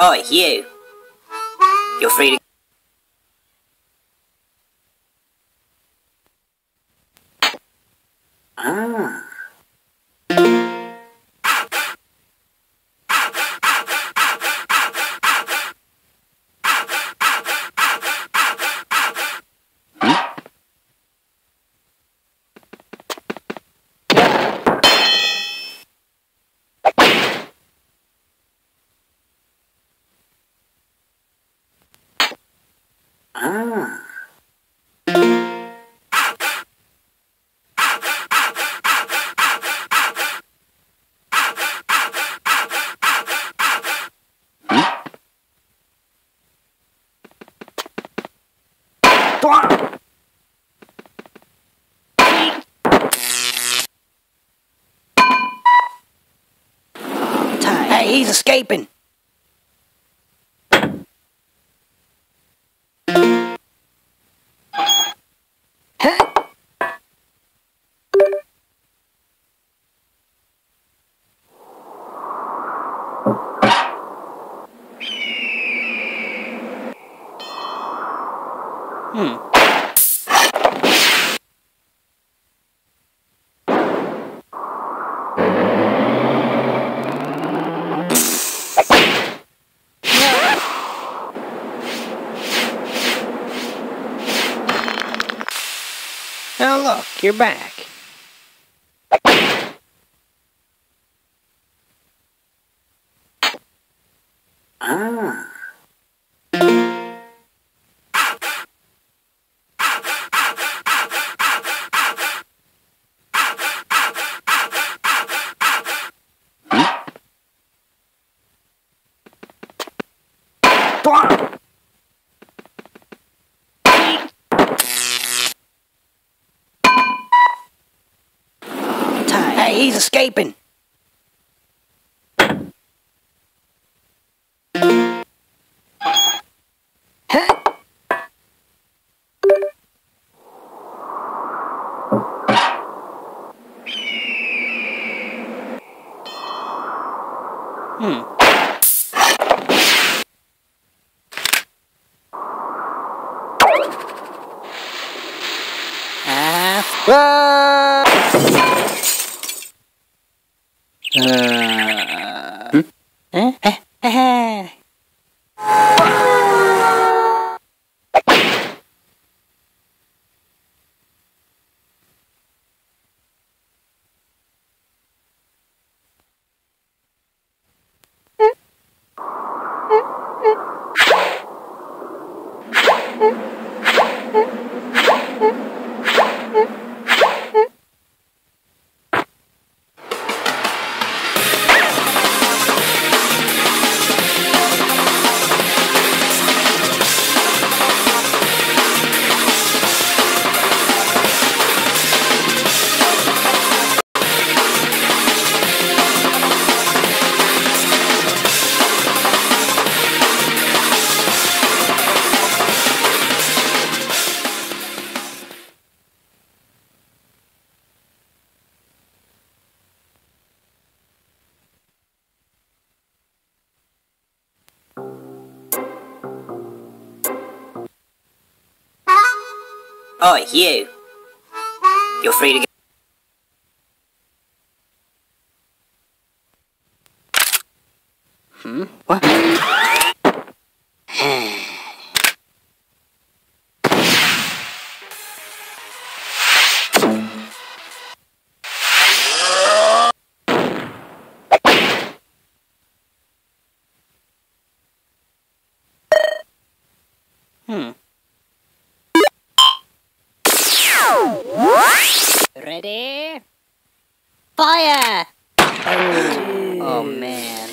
Oi, you. You're free to... Ah. He's escaping. Oh, look, you're back. Ah. Hey, he's escaping. Hmm. Ah. Uh, Oi, you. You're free to go. Hmm? What? Hmm. Ready? Fire! Oh, man.